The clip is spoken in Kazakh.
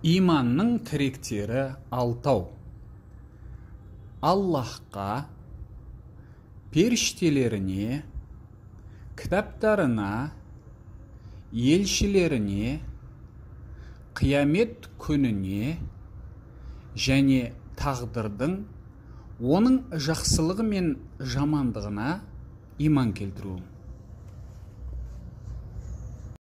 иманның тіректері алтау. Аллаһқа періштелеріне кітаптарына елшілеріне қиямет күніне және тағдырдың оның жақсылығы мен жамандығына иман келтіру